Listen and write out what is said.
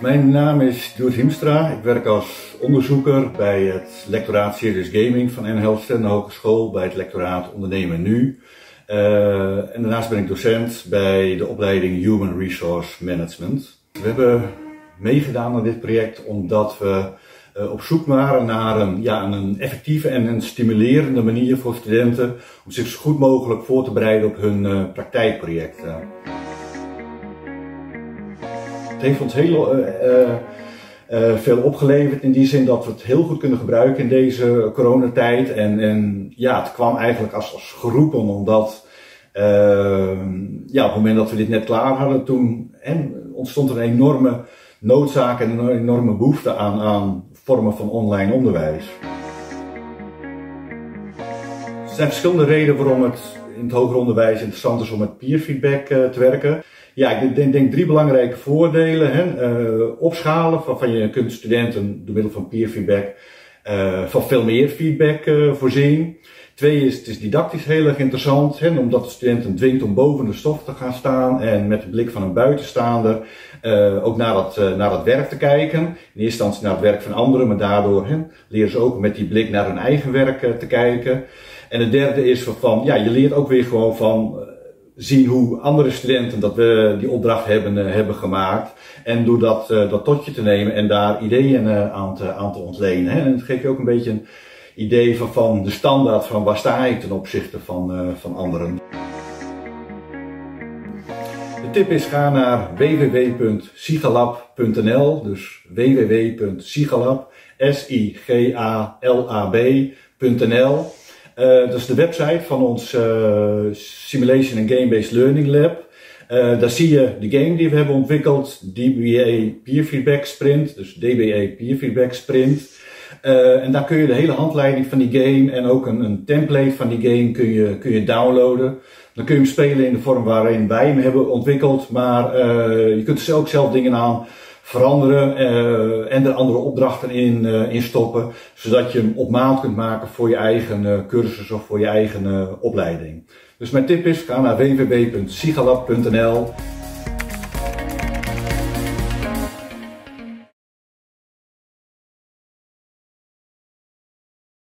Mijn naam is Doert Hiemstra. Ik werk als onderzoeker bij het lectoraat Serious Gaming van NL Hogeschool, bij het lectoraat Ondernemen Nu. Uh, en daarnaast ben ik docent bij de opleiding Human Resource Management. We hebben meegedaan aan dit project omdat we uh, op zoek waren naar een, ja, een effectieve en een stimulerende manier voor studenten om zich zo goed mogelijk voor te bereiden op hun uh, praktijkprojecten. Het heeft ons heel uh, veel opgeleverd in die zin dat we het heel goed kunnen gebruiken in deze coronatijd. En, en ja, het kwam eigenlijk als, als geroepen omdat ja, op het moment dat we dit net klaar hadden, toen en, ontstond er een enorme noodzaak en een enorme behoefte aan, aan vormen van online onderwijs. Er zijn verschillende redenen waarom het in het hoger onderwijs interessant is om met peer feedback te werken. Ja, ik denk, denk drie belangrijke voordelen. Hè. Uh, opschalen, van, je kunt studenten door middel van peer feedback uh, van veel meer feedback uh, voorzien. Twee is, het is didactisch heel erg interessant, hè, omdat de studenten dwingt om boven de stof te gaan staan en met de blik van een buitenstaander ook naar dat, naar dat werk te kijken. In eerste instantie naar het werk van anderen, maar daardoor hè, leren ze ook met die blik naar hun eigen werk te kijken. En het derde is van, ja, je leert ook weer gewoon van zien hoe andere studenten dat we die opdracht hebben, uh, hebben gemaakt. En door dat, uh, dat totje te nemen en daar ideeën aan, te, aan te ontlenen. Hè. En het geeft je ook een beetje een idee van, van de standaard van waar sta ik ten opzichte van, van anderen. De tip is ga naar www.sigalab.nl, dus www.sigalab, S-I-G-A-L-A-B.nl. Uh, dat is de website van ons uh, Simulation and Game-Based Learning Lab. Uh, daar zie je de game die we hebben ontwikkeld, DBA Peer Feedback Sprint, dus DBA Peer Feedback Sprint. en daar kun je de hele handleiding van die game en ook een, een template van die game kun je, kun je downloaden. Dan kun je hem spelen in de vorm waarin wij hem hebben ontwikkeld, maar je kunt er ook zelf dingen aan veranderen uh, en er andere opdrachten in, uh, in stoppen, zodat je hem op maat kunt maken voor je eigen uh, cursus of voor je eigen opleiding. Dus mijn tip is, ga naar www.sigalab.nl